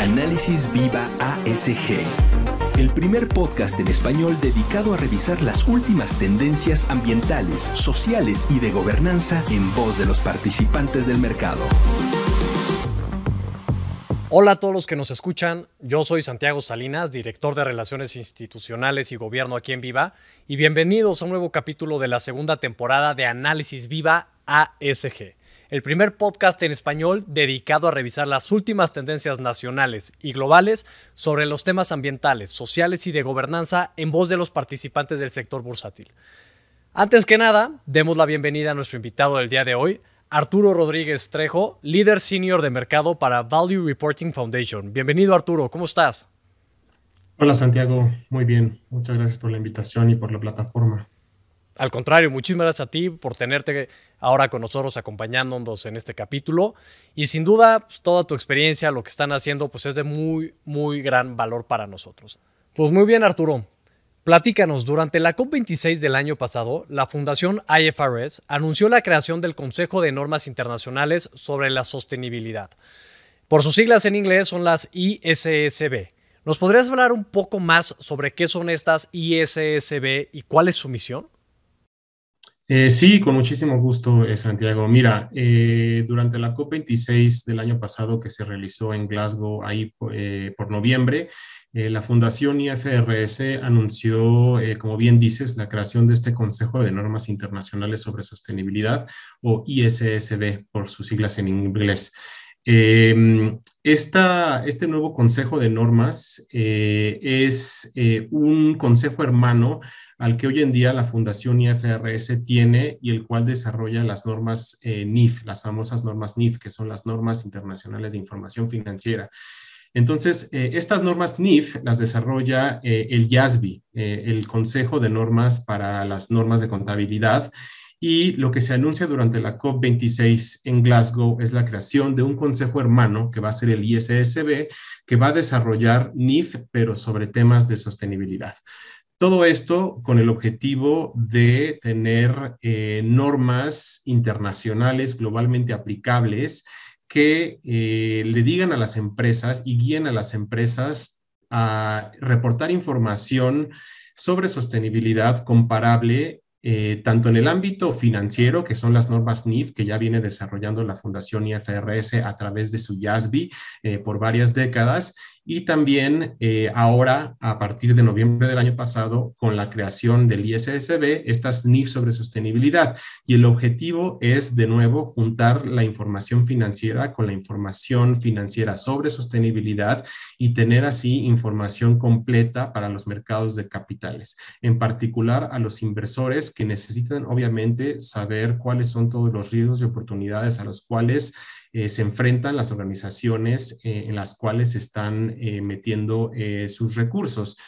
Análisis Viva ASG, el primer podcast en español dedicado a revisar las últimas tendencias ambientales, sociales y de gobernanza en voz de los participantes del mercado. Hola a todos los que nos escuchan, yo soy Santiago Salinas, director de Relaciones Institucionales y Gobierno aquí en Viva, y bienvenidos a un nuevo capítulo de la segunda temporada de Análisis Viva ASG el primer podcast en español dedicado a revisar las últimas tendencias nacionales y globales sobre los temas ambientales, sociales y de gobernanza en voz de los participantes del sector bursátil. Antes que nada, demos la bienvenida a nuestro invitado del día de hoy, Arturo Rodríguez Trejo, líder senior de mercado para Value Reporting Foundation. Bienvenido Arturo, ¿cómo estás? Hola Santiago, muy bien. Muchas gracias por la invitación y por la plataforma. Al contrario, muchísimas gracias a ti por tenerte ahora con nosotros acompañándonos en este capítulo. Y sin duda, pues, toda tu experiencia, lo que están haciendo, pues es de muy, muy gran valor para nosotros. Pues muy bien, Arturo. Platícanos, durante la COP26 del año pasado, la Fundación IFRS anunció la creación del Consejo de Normas Internacionales sobre la Sostenibilidad. Por sus siglas en inglés son las ISSB. ¿Nos podrías hablar un poco más sobre qué son estas ISSB y cuál es su misión? Eh, sí, con muchísimo gusto, eh, Santiago. Mira, eh, durante la COP26 del año pasado que se realizó en Glasgow, ahí por noviembre, la Fundación IFRS anunció, como bien dices, la creación de este Consejo de Normas Internacionales sobre Sostenibilidad, o ISSB por sus siglas en inglés. Em, este nuevo Consejo de Normas es un consejo hermano al que hoy en día la Fundación IFRS tiene y el cual desarrolla las normas eh, NIF, las famosas normas NIF, que son las normas internacionales de información financiera. Entonces, eh, estas normas NIF las desarrolla eh, el YASBI, el Consejo de Normas para las Normas de Contabilidad, y lo que se anuncia durante la COP26 en Glasgow es la creación de un consejo hermano que va a ser el ISSB, que va a desarrollar NIF, pero sobre temas de sostenibilidad. Todo esto con el objetivo de tener eh, normas internacionales globalmente aplicables que eh, le digan a las empresas y guíen a las empresas a reportar información sobre sostenibilidad comparable eh, tanto en el ámbito financiero, que son las normas NIF, que ya viene desarrollando la Fundación IFRS a través de su YASBI por varias décadas, y también eh, ahora, a partir de noviembre del año pasado, con la creación del ISSB, estas NIF sobre sostenibilidad. Y el objetivo es, de nuevo, juntar la información financiera con la información financiera sobre sostenibilidad y tener así información completa para los mercados de capitales, en particular a los inversores que necesitan, obviamente, saber cuáles son todos los riesgos y oportunidades a los cuales eh, se enfrentan las organizaciones eh, en las cuales están eh, metiendo sus recursos.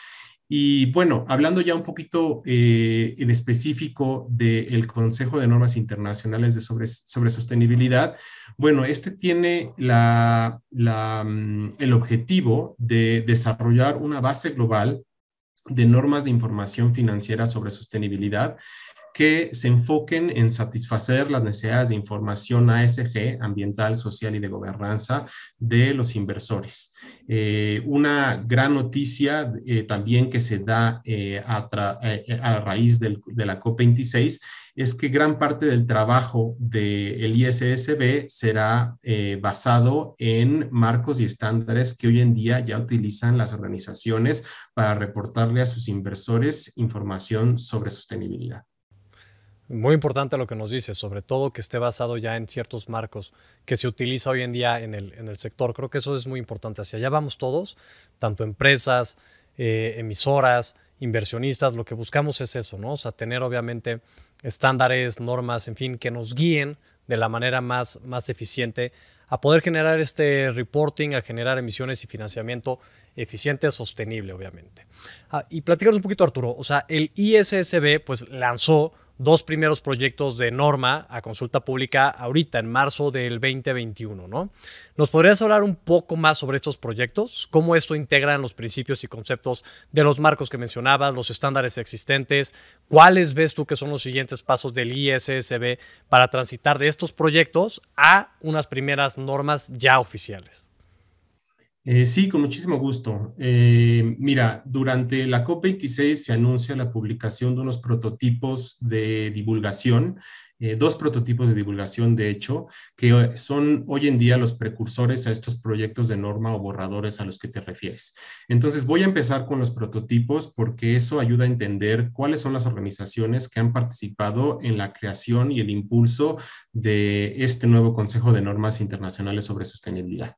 Y bueno, hablando ya un poquito en específico del Consejo de Normas Internacionales de sobre, sobre Sostenibilidad, bueno, este tiene la, mm, el objetivo de desarrollar una base global de normas de información financiera sobre sostenibilidad que se enfoquen en satisfacer las necesidades de información ASG, ambiental, social y de gobernanza, de los inversores. Eh, una gran noticia eh, también que se da eh, a, raíz de la COP26 es que gran parte del trabajo del ISSB será basado en marcos y estándares que hoy en día ya utilizan las organizaciones para reportarle a sus inversores información sobre sostenibilidad. Muy importante lo que nos dice, sobre todo que esté basado ya en ciertos marcos que se utiliza hoy en día en el, en el sector. Creo que eso es muy importante. Hacia allá vamos todos, tanto empresas, eh, emisoras, inversionistas. Lo que buscamos es eso, ¿no? O sea, tener obviamente estándares, normas, en fin, que nos guíen de la manera más, más eficiente a poder generar este reporting, a generar emisiones y financiamiento eficiente, sostenible, obviamente. Ah, y platícanos un poquito, Arturo. O sea, el ISSB pues lanzó dos primeros proyectos de norma a consulta pública ahorita, en marzo del 2021, ¿no? ¿Nos podrías hablar un poco más sobre estos proyectos? ¿Cómo esto integra en los principios y conceptos de los marcos que mencionabas, los estándares existentes? ¿Cuáles ves tú que son los siguientes pasos del ISSB para transitar de estos proyectos a unas primeras normas ya oficiales? Eh, sí, con muchísimo gusto. Eh, mira, durante la COP26 se anuncia la publicación de unos prototipos de divulgación, eh, dos prototipos de divulgación, de hecho, que son hoy en día los precursores a estos proyectos de norma o borradores a los que te refieres. Entonces, voy a empezar con los prototipos porque eso ayuda a entender cuáles son las organizaciones que han participado en la creación y el impulso de este nuevo Consejo de Normas Internacionales sobre Sostenibilidad.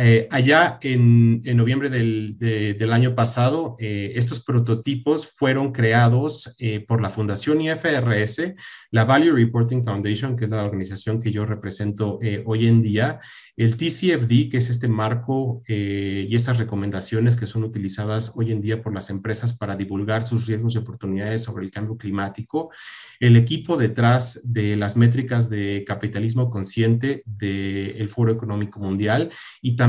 Eh, allá en, noviembre del, año pasado, eh, estos prototipos fueron creados eh, por la Fundación IFRS, la Value Reporting Foundation, que es la organización que yo represento hoy en día, el TCFD, que es este marco y estas recomendaciones que son utilizadas hoy en día por las empresas para divulgar sus riesgos y oportunidades sobre el cambio climático, el equipo detrás de las métricas de capitalismo consciente del Foro Económico Mundial y también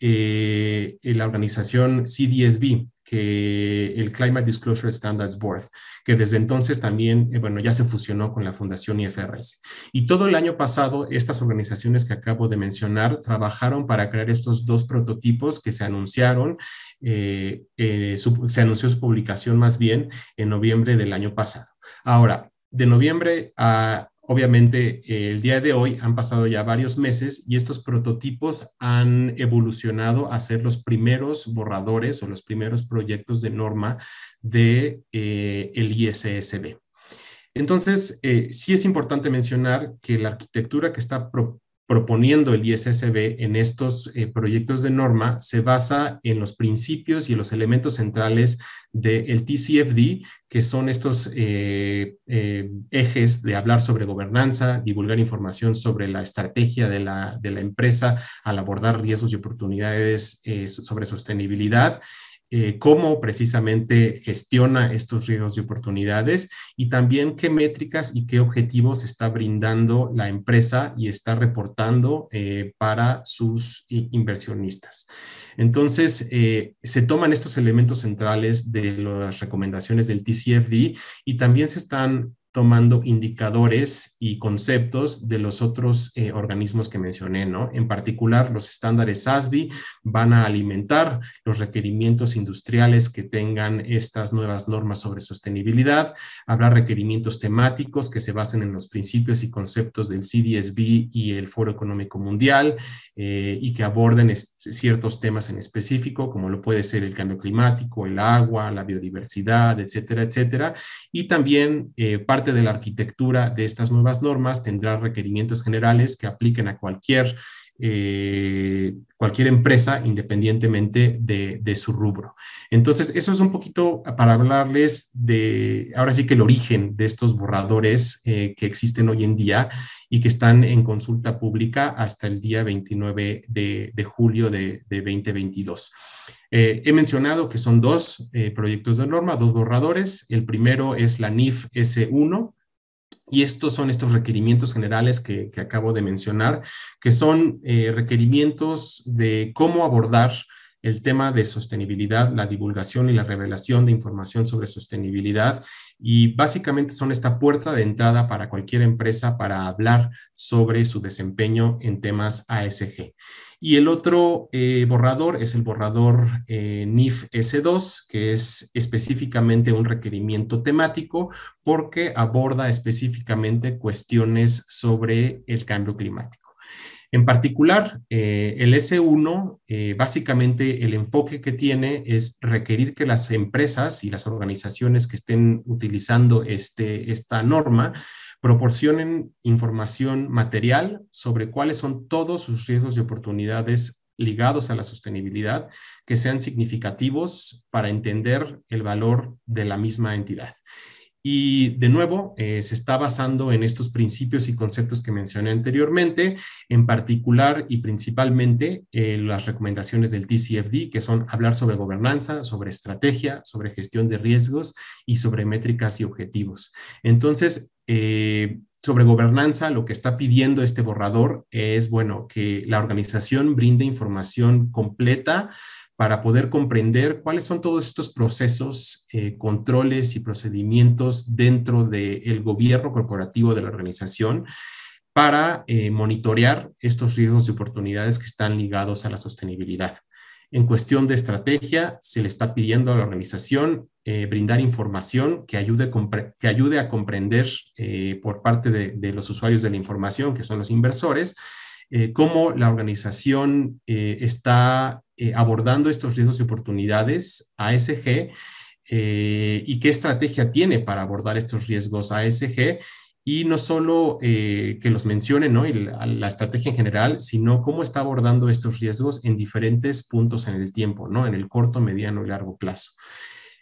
eh, la organización CDSB, que el Climate Disclosure Standards Board, que desde entonces también, eh, bueno, ya se fusionó con la Fundación IFRS. Y todo el año pasado, estas organizaciones que acabo de mencionar trabajaron para crear estos dos prototipos que se anunciaron, eh, se anunció su publicación más bien en noviembre del año pasado. Ahora, de noviembre a, obviamente, el día de hoy han pasado ya varios meses y estos prototipos han evolucionado a ser los primeros borradores o los primeros proyectos de norma de eh, el ISSB. Entonces, eh, sí es importante mencionar que la arquitectura que está proponiendo el ISSB en estos eh, proyectos de norma se basa en los principios y los elementos centrales del TCFD, que son estos eh, eh, ejes de hablar sobre gobernanza, divulgar información sobre la estrategia de la, de la empresa al abordar riesgos y oportunidades sobre sostenibilidad eh, cómo precisamente gestiona estos riesgos y oportunidades y también qué métricas y qué objetivos está brindando la empresa y está reportando eh, para sus inversionistas. Entonces, eh, se toman estos elementos centrales de las recomendaciones del TCFD y también se están tomando indicadores y conceptos de los otros eh, organismos que mencioné, ¿no? En particular, los estándares SASB van a alimentar los requerimientos industriales que tengan estas nuevas normas sobre sostenibilidad. Habrá requerimientos temáticos que se basen en los principios y conceptos del CDSB y el Foro Económico Mundial eh, y que aborden ciertos temas en específico, como lo puede ser el cambio climático, el agua, la biodiversidad, etcétera, etcétera. Y también eh, parte de la arquitectura de estas nuevas normas tendrá requerimientos generales que apliquen a cualquier, eh, cualquier empresa independientemente de, su rubro. Entonces, eso es un poquito para hablarles de, ahora sí que el origen de estos borradores eh, que existen hoy en día y que están en consulta pública hasta el día 29 de, julio de, 2022. Eh, he mencionado que son dos proyectos de norma, dos borradores. El primero es la NIF S1, y estos son estos requerimientos generales que, acabo de mencionar, que son eh, requerimientos de cómo abordar el tema de sostenibilidad, la divulgación y la revelación de información sobre sostenibilidad. Y básicamente son esta puerta de entrada para cualquier empresa para hablar sobre su desempeño en temas ASG. Y el otro eh, borrador es el borrador eh, NIF S2, que es específicamente un requerimiento temático porque aborda específicamente cuestiones sobre el cambio climático. En particular, eh, el S1, eh, básicamente el enfoque que tiene es requerir que las empresas y las organizaciones que estén utilizando este, esta norma proporcionen información material sobre cuáles son todos sus riesgos y oportunidades ligados a la sostenibilidad que sean significativos para entender el valor de la misma entidad. Y de nuevo, eh, se está basando en estos principios y conceptos que mencioné anteriormente, en particular y principalmente eh, las recomendaciones del TCFD, que son hablar sobre gobernanza, sobre estrategia, sobre gestión de riesgos y sobre métricas y objetivos. Entonces, eh, sobre gobernanza, lo que está pidiendo este borrador es, bueno, que la organización brinde información completa para poder comprender cuáles son todos estos procesos, eh, controles y procedimientos dentro del gobierno corporativo de la organización para eh, monitorear estos riesgos y oportunidades que están ligados a la sostenibilidad. En cuestión de estrategia, se le está pidiendo a la organización eh, brindar información que ayude, que ayude a comprender por parte de, los usuarios de la información, que son los inversores, cómo la organización está abordando estos riesgos y oportunidades ASG y qué estrategia tiene para abordar estos riesgos ASG y no solo eh, que los mencione, ¿no? Y la, estrategia en general, sino cómo está abordando estos riesgos en diferentes puntos en el tiempo, ¿no? En el corto, mediano y largo plazo.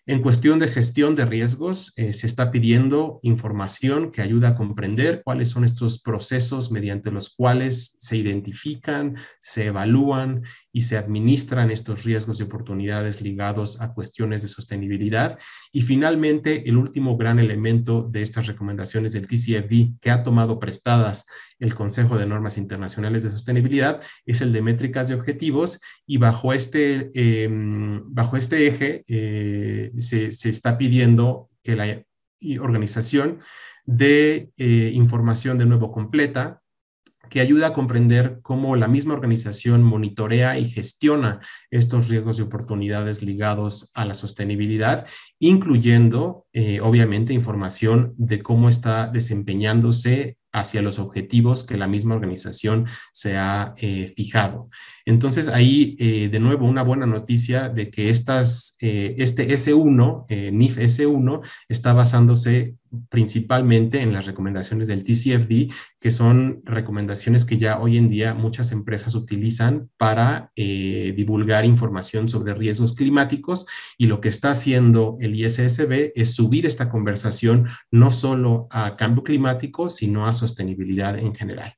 En cuestión de gestión de riesgos, eh, se está pidiendo información que ayuda a comprender cuáles son estos procesos mediante los cuales se identifican, se evalúan y se administran estos riesgos y oportunidades ligados a cuestiones de sostenibilidad. Y finalmente, el último gran elemento de estas recomendaciones del TCFD que ha tomado prestadas el Consejo de Normas Internacionales de Sostenibilidad es el de métricas de objetivos y bajo este, em, bajo este eje eh, se, se, está pidiendo que la organización dé eh, información de nuevo completa, que ayuda a comprender cómo la misma organización monitorea y gestiona estos riesgos y oportunidades ligados a la sostenibilidad, incluyendo, eh, obviamente, información de cómo está desempeñándose hacia los objetivos que la misma organización se ha eh, fijado. Entonces, ahí, eh, de nuevo, una buena noticia de que estas, este S1, NIF S1, está basándose principalmente en las recomendaciones del TCFD, que son recomendaciones que ya hoy en día muchas empresas utilizan para divulgar información sobre riesgos climáticos y lo que está haciendo el ISSB es subir esta conversación no solo a cambio climático, sino a sostenibilidad en general.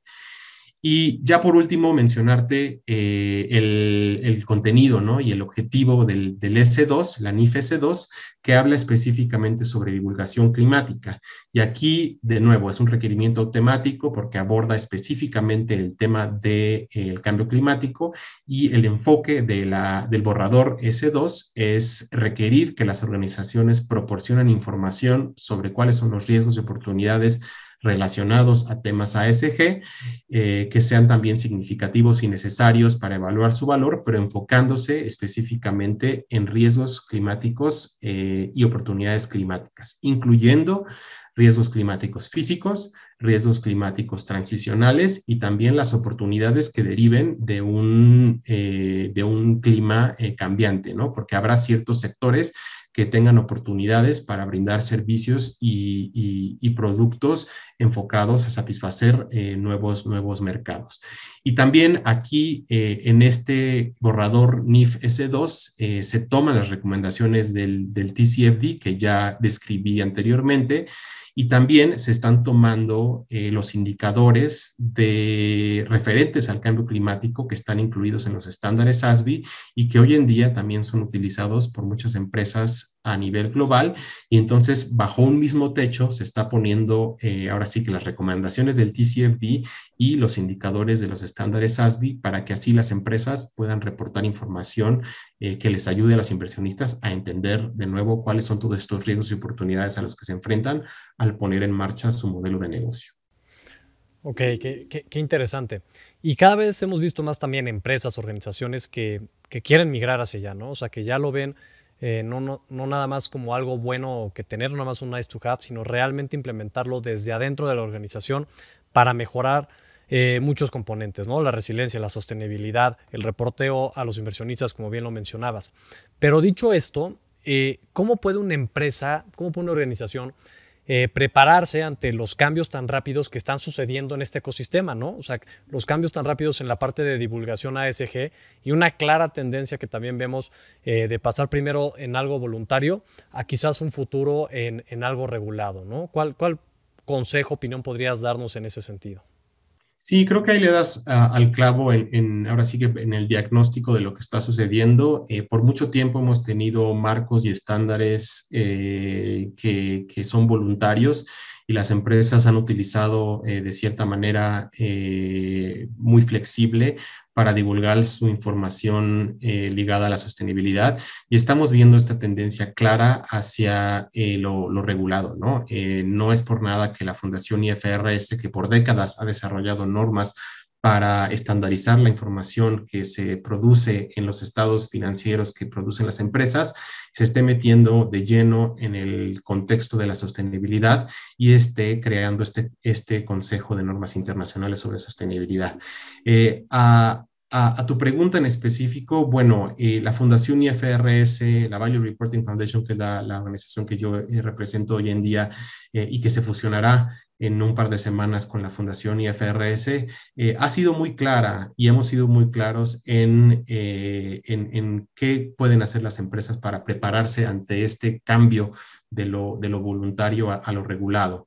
Y ya por último, mencionarte eh, el, contenido ¿no? y el objetivo del, del, S2, la NIF S2, que habla específicamente sobre divulgación climática. Y aquí, de nuevo, es un requerimiento temático porque aborda específicamente el tema del de, cambio climático y el enfoque de la, del borrador S2 es requerir que las organizaciones proporcionen información sobre cuáles son los riesgos y oportunidades relacionados a temas ASG, eh, que sean también significativos y necesarios para evaluar su valor, pero enfocándose específicamente en riesgos climáticos eh, y oportunidades climáticas, incluyendo riesgos climáticos físicos, riesgos climáticos transicionales y también las oportunidades que deriven de un, eh, de un clima cambiante, ¿no? Porque habrá ciertos sectores que tengan oportunidades para brindar servicios y, productos enfocados a satisfacer eh, nuevos, nuevos mercados. Y también aquí eh, en este borrador NIF S2 eh, se toman las recomendaciones del, del TCFD que ya describí anteriormente y también se están tomando eh, los indicadores de referentes al cambio climático que están incluidos en los estándares ASBI y que hoy en día también son utilizados por muchas empresas a nivel global. Y entonces, bajo un mismo techo, se está poniendo eh, ahora sí que las recomendaciones del TCFD y los indicadores de los estándares ASBI para que así las empresas puedan reportar información eh, que les ayude a los inversionistas a entender de nuevo cuáles son todos estos riesgos y oportunidades a los que se enfrentan al poner en marcha su modelo de negocio. Ok, qué, qué, interesante. Y cada vez hemos visto más también empresas, organizaciones que, que quieren migrar hacia allá, ¿no? O sea, que ya lo ven eh, no, no, no, nada más como algo bueno que tener nada más un nice to have, sino realmente implementarlo desde adentro de la organización para mejorar eh, muchos componentes, ¿no? La resiliencia, la sostenibilidad, el reporteo a los inversionistas, como bien lo mencionabas. Pero dicho esto, eh, ¿cómo puede una empresa, cómo puede una organización eh, prepararse ante los cambios tan rápidos que están sucediendo en este ecosistema, ¿no? O sea, los cambios tan rápidos en la parte de divulgación ASG y una clara tendencia que también vemos de pasar primero en algo voluntario a quizás un futuro en, en algo regulado, ¿no? ¿Cuál, ¿Cuál consejo, opinión podrías darnos en ese sentido? Sí, creo que ahí le das ah, al clavo en, ahora sí que en el diagnóstico de lo que está sucediendo. Eh, por mucho tiempo hemos tenido marcos y estándares eh, que, que, son voluntarios y las empresas han utilizado eh, de cierta manera muy flexible para divulgar su información eh, ligada a la sostenibilidad y estamos viendo esta tendencia clara hacia eh, lo, regulado, ¿no? Eh, no es por nada que la Fundación IFRS, que por décadas ha desarrollado normas para estandarizar la información que se produce en los estados financieros que producen las empresas, se esté metiendo de lleno en el contexto de la sostenibilidad y esté creando este, este Consejo de Normas Internacionales sobre Sostenibilidad. Eh, a, a, tu pregunta en específico, bueno, eh, la Fundación IFRS, la Value Reporting Foundation, que es la, organización que yo eh, represento hoy en día eh, y que se fusionará en un par de semanas con la Fundación IFRS, ha sido muy clara y hemos sido muy claros en, en, qué pueden hacer las empresas para prepararse ante este cambio de lo, de lo voluntario a lo regulado.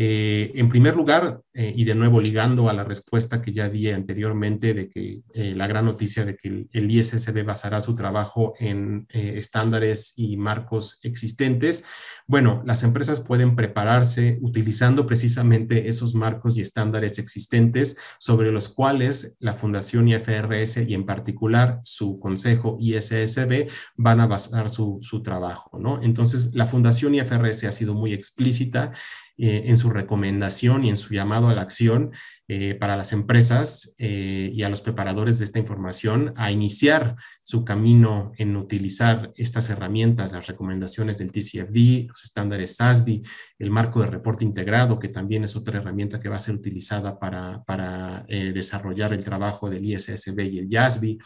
Eh, en primer lugar, eh, y de nuevo ligando a la respuesta que ya di anteriormente de que eh, la gran noticia de que el, ISSB basará su trabajo en estándares y marcos existentes, bueno, las empresas pueden prepararse utilizando precisamente esos marcos y estándares existentes sobre los cuales la Fundación IFRS y en particular su consejo ISSB van a basar su, su trabajo, ¿no? Entonces, la Fundación IFRS ha sido muy explícita eh, en su recomendación y en su llamado a la acción eh, para las empresas eh, y a los preparadores de esta información a iniciar su camino en utilizar estas herramientas, las recomendaciones del TCFD, los estándares SASB, el marco de reporte integrado, que también es otra herramienta que va a ser utilizada para, para desarrollar el trabajo del ISSB y el YASB.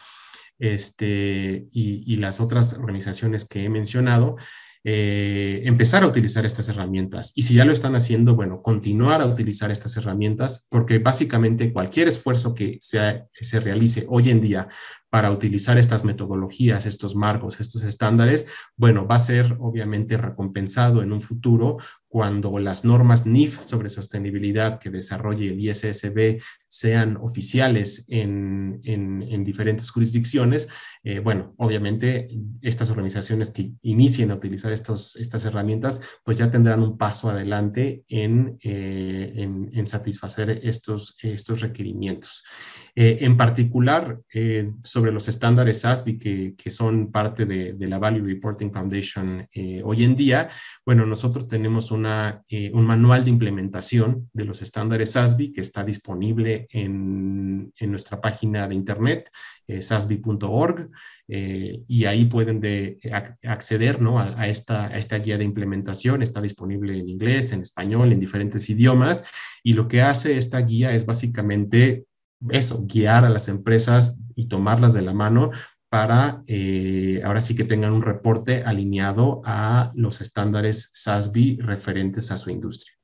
Este, y, y las otras organizaciones que he mencionado, eh, empezar a utilizar estas herramientas. Y si ya lo están haciendo, bueno, continuar a utilizar estas herramientas, porque básicamente cualquier esfuerzo que se realice hoy en día para utilizar estas metodologías, estos marcos, estos estándares, bueno, va a ser obviamente recompensado en un futuro cuando las normas NIF sobre sostenibilidad que desarrolle el ISSB sean oficiales en, en, diferentes jurisdicciones, eh, bueno, obviamente estas organizaciones que inicien a utilizar estos, estas herramientas, pues ya tendrán un paso adelante en, eh, en satisfacer estos, estos requerimientos. Eh, en particular, sobre sobre los estándares SASB que, que son parte de, de, la Value Reporting Foundation eh, hoy en día, bueno, nosotros tenemos una, eh, un manual de implementación de los estándares SASB que está disponible en, en nuestra página de internet, eh, sasb.org, y ahí pueden de, acceder ¿no? a, a, esta, a esta guía de implementación. Está disponible en inglés, en español, en diferentes idiomas, y lo que hace esta guía es básicamente eso, guiar a las empresas y tomarlas de la mano para eh, ahora sí que tengan un reporte alineado a los estándares SASB referentes a su industria.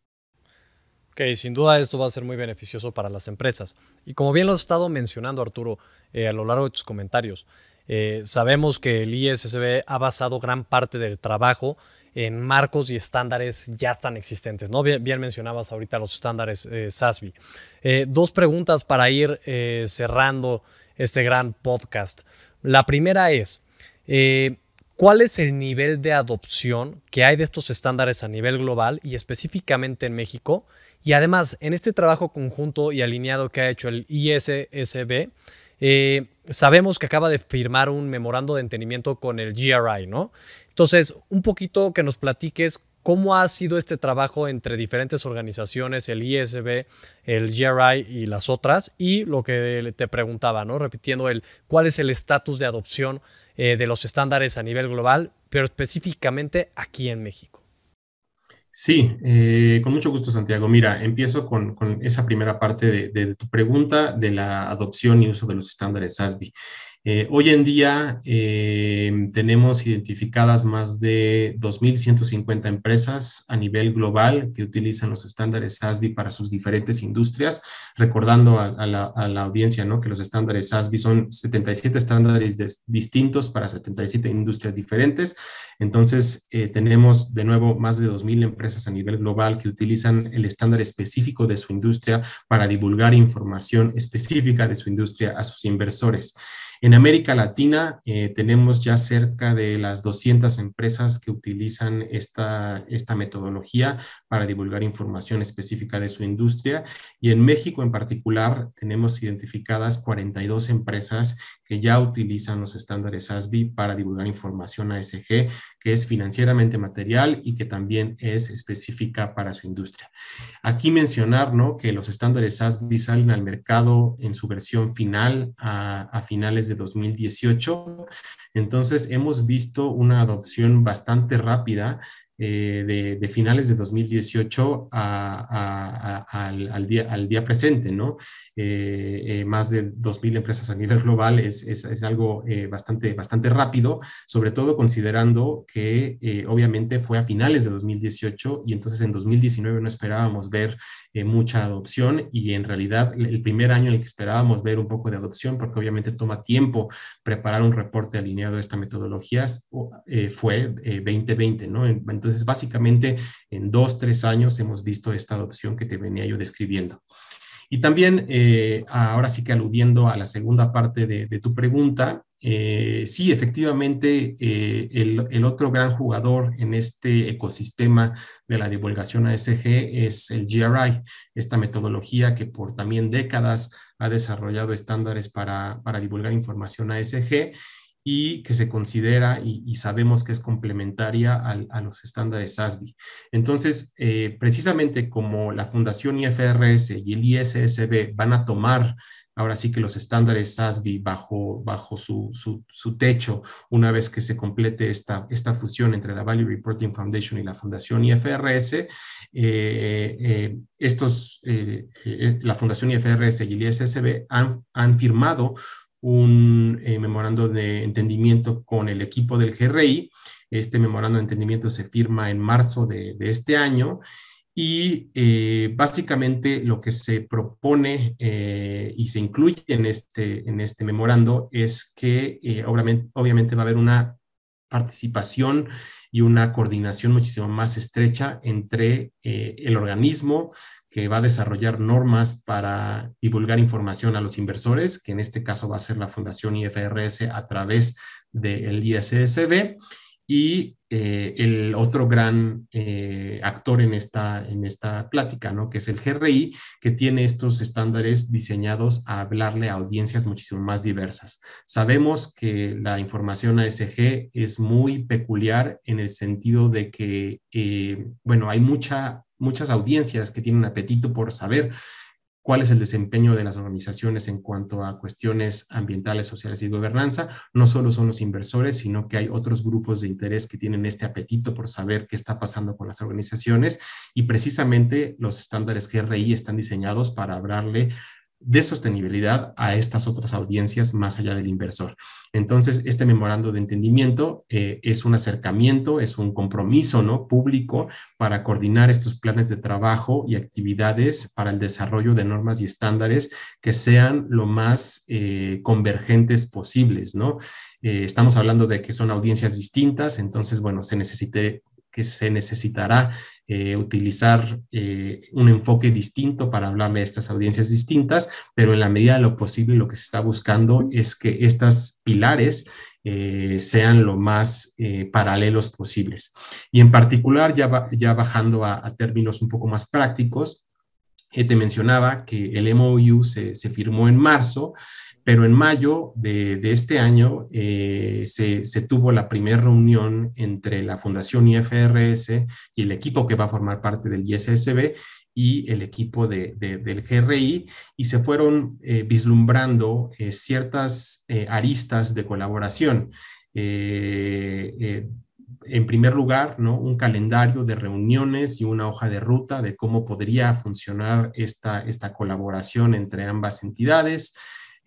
Ok, sin duda esto va a ser muy beneficioso para las empresas. Y como bien lo has estado mencionando, Arturo, eh, a lo largo de tus comentarios, eh, sabemos que el ISSB ha basado gran parte del trabajo en marcos y estándares ya están existentes. ¿no? Bien, mencionabas ahorita los estándares eh, SASB. Eh, dos preguntas para ir eh, cerrando este gran podcast. La primera es, ¿cuál es el nivel de adopción que hay de estos estándares a nivel global y específicamente en México? Y además, en este trabajo conjunto y alineado que ha hecho el ISSB, sabemos que acaba de firmar un memorando de entendimiento con el GRI, ¿no? Entonces, un poquito que nos platiques cómo ha sido este trabajo entre diferentes organizaciones, el ISB, el GRI y las otras, y lo que te preguntaba, ¿no? Repitiendo el cuál es el estatus de adopción eh, de los estándares a nivel global, pero específicamente aquí en México. Sí, eh, con mucho gusto, Santiago. Mira, empiezo con, esa primera parte de, de, tu pregunta de la adopción y uso de los estándares ASBI. Eh, hoy en día eh, tenemos identificadas más de 2.150 empresas a nivel global que utilizan los estándares ASBI para sus diferentes industrias, recordando a, la, audiencia ¿no? que los estándares ASBI son 77 estándares distintos para 77 industrias diferentes. Entonces, eh, tenemos de nuevo más de 2.000 empresas a nivel global que utilizan el estándar específico de su industria para divulgar información específica de su industria a sus inversores. En América Latina eh, tenemos ya cerca de las 200 empresas que utilizan esta, esta metodología para divulgar información específica de su industria y en México en particular tenemos identificadas 42 empresas que ya utilizan los estándares ASBI para divulgar información ASG, que es financieramente material y que también es específica para su industria. Aquí mencionar ¿no? que los estándares ASBI salen al mercado en su versión final a, a finales de 2018. Entonces, hemos visto una adopción bastante rápida eh, de, finales de 2018 al, día, al día presente, ¿no? Eh, eh, más de 2.000 empresas a nivel global es, es, algo bastante, bastante rápido, sobre todo considerando que obviamente fue a finales de 2018 y entonces en 2019 no esperábamos ver mucha adopción y en realidad el primer año en el que esperábamos ver un poco de adopción, porque obviamente toma tiempo preparar un reporte alineado a esta metodología, fue 2020, ¿no? Entonces, entonces, básicamente, en dos, tres años hemos visto esta adopción que te venía yo describiendo. Y también, eh, ahora sí que aludiendo a la segunda parte de, tu pregunta, eh, sí, efectivamente, eh, el, otro gran jugador en este ecosistema de la divulgación ASG es el GRI, esta metodología que por también décadas ha desarrollado estándares para, para divulgar información ASG y que se considera y, sabemos que es complementaria a los estándares ASBI. Entonces, eh, precisamente como la Fundación IFRS y el ISSB van a tomar ahora sí que los estándares ASBI bajo, bajo su, su, techo una vez que se complete esta, esta fusión entre la Value Reporting Foundation y la Fundación IFRS. Eh, eh, estos, la Fundación IFRS y el ISSB han, han firmado un eh, memorando de entendimiento con el equipo del GRI. Este memorando de entendimiento se firma en marzo de, este año y eh, básicamente lo que se propone eh, y se incluye en este, en este memorando es que obviamente, obviamente va a haber una participación y una coordinación muchísimo más estrecha entre el organismo, que va a desarrollar normas para divulgar información a los inversores, que en este caso va a ser la Fundación IFRS a través del ISSB, y eh, el otro gran eh, actor en esta, en esta plática, ¿no? que es el GRI, que tiene estos estándares diseñados a hablarle a audiencias muchísimo más diversas. Sabemos que la información ASG es muy peculiar en el sentido de que, eh, bueno, hay mucha muchas audiencias que tienen apetito por saber cuál es el desempeño de las organizaciones en cuanto a cuestiones ambientales, sociales y gobernanza. No solo son los inversores, sino que hay otros grupos de interés que tienen este apetito por saber qué está pasando con las organizaciones y precisamente los estándares GRI están diseñados para hablarle de sostenibilidad a estas otras audiencias más allá del inversor. Entonces, este memorando de entendimiento eh, es un acercamiento, es un compromiso ¿no? público para coordinar estos planes de trabajo y actividades para el desarrollo de normas y estándares que sean lo más eh, convergentes posibles. ¿no? Eh, estamos hablando de que son audiencias distintas, entonces, bueno, se necesite que se necesitará eh, utilizar eh, un enfoque distinto para hablarle a estas audiencias distintas, pero en la medida de lo posible lo que se está buscando es que estas pilares eh, sean lo más paralelos posibles. Y en particular, ya, ya bajando a, términos un poco más prácticos, te mencionaba que el MOU se, se firmó en marzo pero en mayo de, este año eh, se, tuvo la primera reunión entre la Fundación IFRS y el equipo que va a formar parte del ISSB y el equipo del GRI y se fueron eh, vislumbrando eh, ciertas aristas de colaboración. en primer lugar, un calendario de reuniones y una hoja de ruta de cómo podría funcionar esta, esta colaboración entre ambas entidades.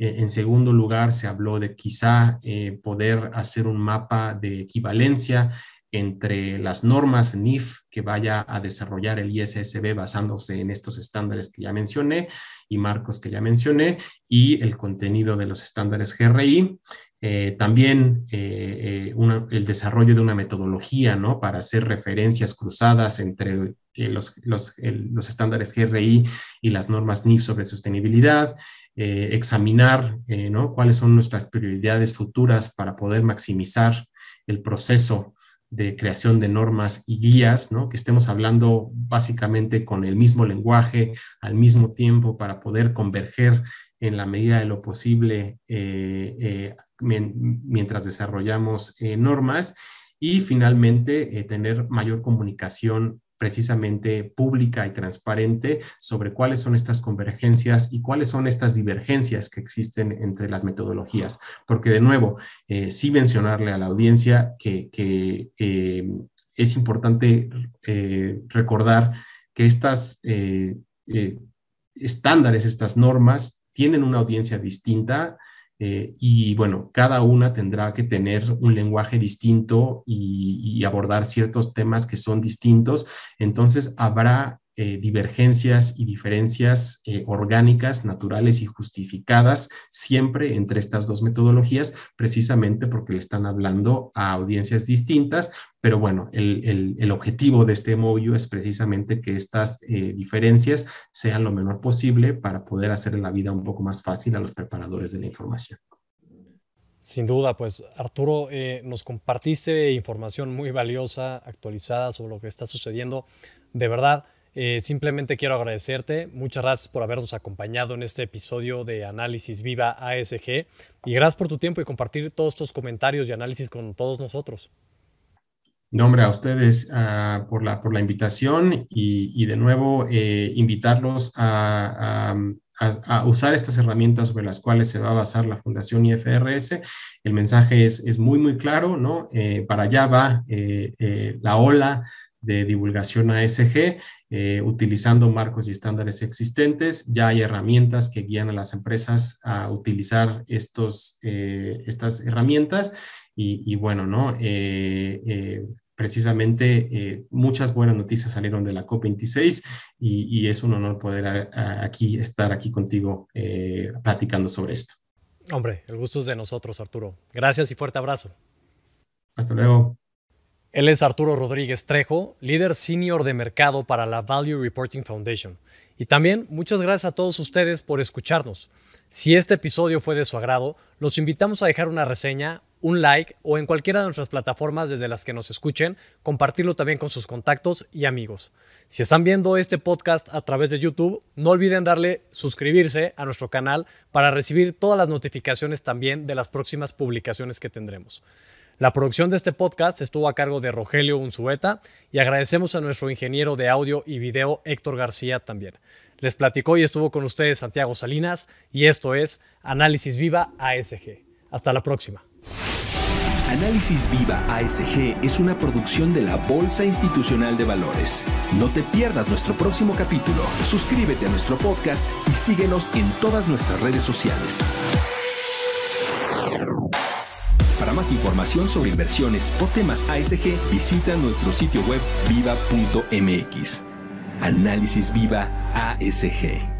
Eh, en segundo lugar, se habló de quizá eh, poder hacer un mapa de equivalencia entre las normas NIF que vaya a desarrollar el ISSB basándose en estos estándares que ya mencioné y marcos que ya mencioné y el contenido de los estándares GRI. Eh, también el desarrollo de una metodología ¿no? para hacer referencias cruzadas entre los, los, los, estándares GRI y las normas NIF sobre sostenibilidad, examinar ¿no? cuáles son nuestras prioridades futuras para poder maximizar el proceso de creación de normas y guías, ¿no? que estemos hablando básicamente con el mismo lenguaje al mismo tiempo para poder converger en la medida de lo posible eh, eh, mientras desarrollamos eh, normas y finalmente tener mayor comunicación precisamente pública y transparente sobre cuáles son estas convergencias y cuáles son estas divergencias que existen entre las metodologías. Porque de nuevo, eh, sí mencionarle a la audiencia que, eh, es importante eh, recordar que estas estándares, estas normas, tienen una audiencia distinta eh, y bueno, cada una tendrá que tener un lenguaje distinto y, abordar ciertos temas que son distintos. Entonces, habrá eh, divergencias y diferencias eh, orgánicas, naturales y justificadas siempre entre estas dos metodologías, precisamente porque le están hablando a audiencias distintas, pero bueno, el, objetivo de este MOU es precisamente que estas diferencias sean lo menor posible para poder hacer la vida un poco más fácil a los preparadores de la información. Sin duda, pues Arturo, eh, nos compartiste información muy valiosa, actualizada sobre lo que está sucediendo. De verdad, eh, simplemente quiero agradecerte. Muchas gracias por habernos acompañado en este episodio de Análisis Viva ASG y gracias por tu tiempo y compartir todos estos comentarios y análisis con todos nosotros. No, hombre, a ustedes ah, por, la, por la invitación y, de nuevo eh, invitarlos a, usar estas herramientas sobre las cuales se va a basar la Fundación IFRS. El mensaje es, es muy, muy claro, ¿no? Eh, para allá va la ola de divulgación ASG, utilizando marcos y estándares existentes. Ya hay herramientas que guían a las empresas a utilizar estos, estas herramientas y, y bueno, ¿no? precisamente eh, muchas buenas noticias salieron de la COP26 y, es un honor poder aquí estar aquí contigo eh, platicando sobre esto. Hombre, el gusto es de nosotros, Arturo. Gracias y fuerte abrazo. Hasta luego. Él es Arturo Rodríguez Trejo, líder senior de mercado para la Value Reporting Foundation. Y también muchas gracias a todos ustedes por escucharnos. Si este episodio fue de su agrado, los invitamos a dejar una reseña, un like o en cualquiera de nuestras plataformas desde las que nos escuchen, compartirlo también con sus contactos y amigos. Si están viendo este podcast a través de YouTube, no olviden darle suscribirse a nuestro canal para recibir todas las notificaciones también de las próximas publicaciones que tendremos. La producción de este podcast estuvo a cargo de Rogelio Unzueta y agradecemos a nuestro ingeniero de audio y video Héctor García también. Les platicó y estuvo con ustedes Santiago Salinas y esto es Análisis Viva ASG. Hasta la próxima. Análisis Viva ASG es una producción de la Bolsa Institucional de Valores. No te pierdas nuestro próximo capítulo. Suscríbete a nuestro podcast y síguenos en todas nuestras redes sociales. Para más información sobre inversiones o temas ASG, visita nuestro sitio web viva.mx. Análisis Viva ASG.